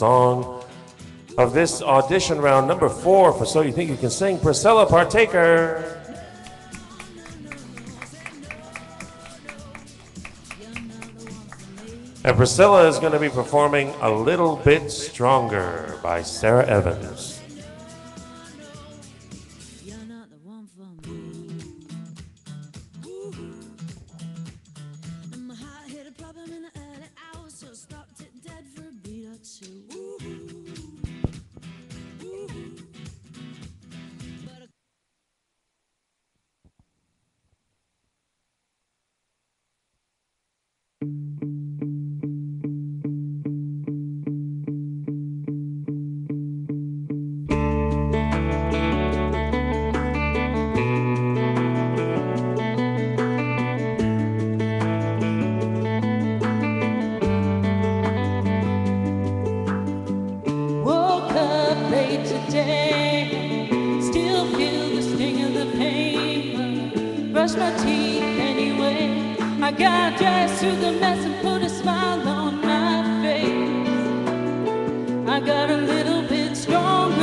song of this audition round number four for So You Think You Can Sing, Priscilla Partaker. And Priscilla is going to be performing A Little Bit Stronger by Sara Evans. Woke Brush my teeth anyway. I got dressed through the mess and put a smile on my face. I got a little bit stronger.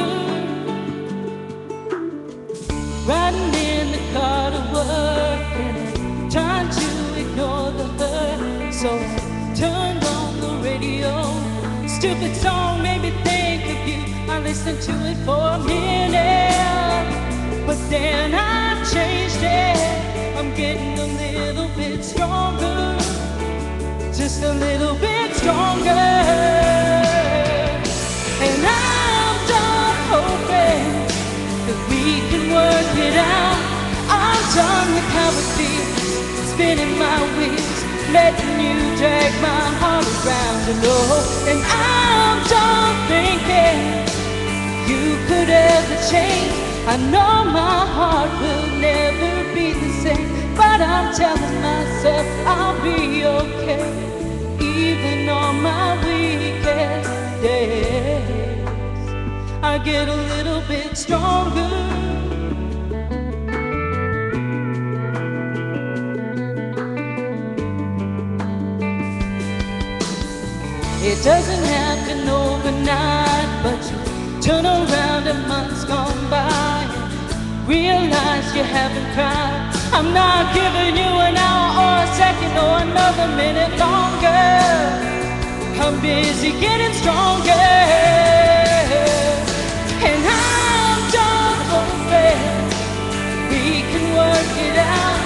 Riding in the car to work and trying to ignore the hurt. So I turned on the radio. Stupid song made me think of you. I listened to it for a minute, but then I changed it. Getting a little bit stronger, just a little bit stronger. And I'm done hoping that we can work it out. I'm done with how it feels, spinning my wheels, letting you drag my heart around and oh, and I'm done thinking you could ever change. I know my heart will never be the same, but I'm telling myself I'll be okay, even on my weakest days. I get a little bit stronger. It doesn't happen overnight, but you turn around and months gone by realize you haven't cried. I'm not giving you an hour or a second or another minute longer. I'm busy getting stronger. And I'm done hoping we can work it out.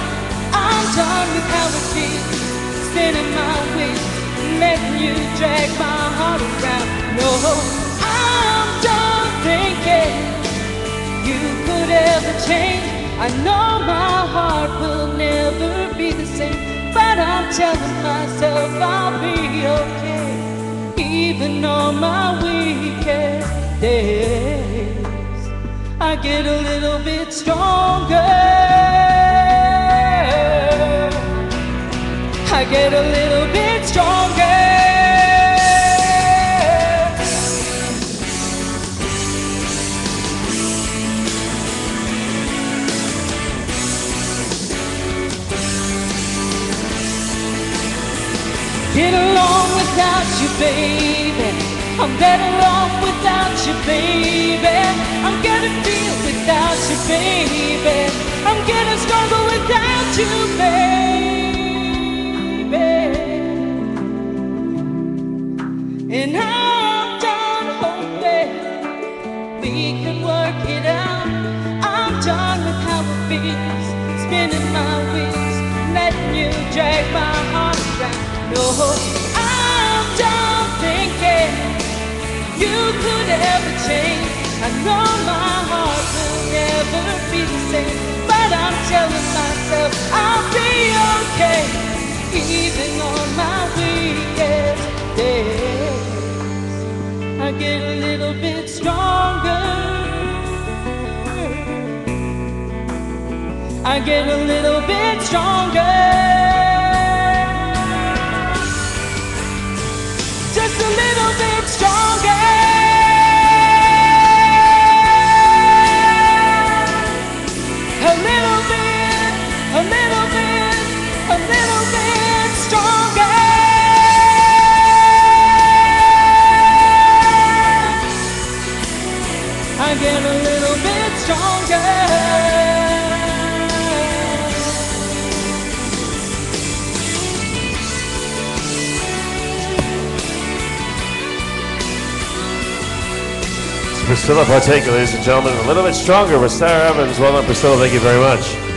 I'm done with how it feels, spinning my wheels, letting you drag my heart around. No, change. I know my heart will never be the same, but I'm telling myself I'll be okay, even on my weakest days. I get a little bit stronger. I get a little Get along without you, baby. I'm better off without you, baby. I'm gonna feel without you, baby. I'm getting stronger without you, baby. And I'm done hoping we can work it out. I'm done with how it feels, spinning my wheels, letting you drag my heart. No, I'm done thinking you could ever change. I know my heart will never be the same, but I'm telling myself I'll be okay, even on my weakest days. I get a little bit stronger. I get a little bit stronger. Just a Priscilla Partaker, ladies and gentlemen, a little bit stronger with Sara Evans. Well done, Priscilla. Thank you very much.